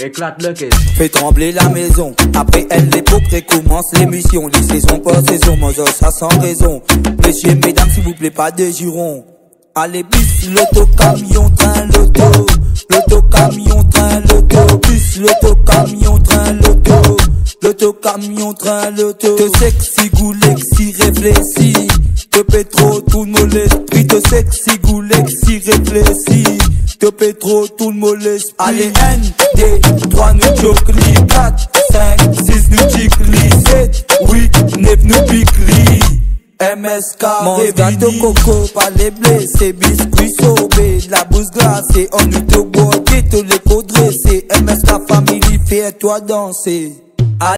Éclate le caisse. Fais trembler la maison. Après elle, l'époque commence l'émission. Les saisons par saison, moi ça sans raison. Messieurs, mesdames, s'il vous plaît, pas de jurons. Allez, bus, l'auto, camion, train, l'auto. L'auto, camion, train, l'auto. Bus, l'auto, camion, train, l'auto. L'auto, camion, train, l'auto. Te sexy, goulec, si réfléchi. Te pétro, tout le monde l'esprit. Te sexy, si réfléchi. Te pétro, tout le monde l'esprit. Allez, N, D, 3, nous chocli. 4, 5, 6, nous chicli. 7, 8, 9, nous picli. MSK, Mon gâteau coco, pas les blessés, biscuits sauvés, la bouse glacée, on nous te boit, tous les codes dressés, MSK family, fais-toi danser.